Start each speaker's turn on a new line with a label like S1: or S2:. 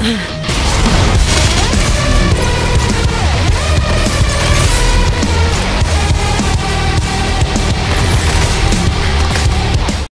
S1: Ugh.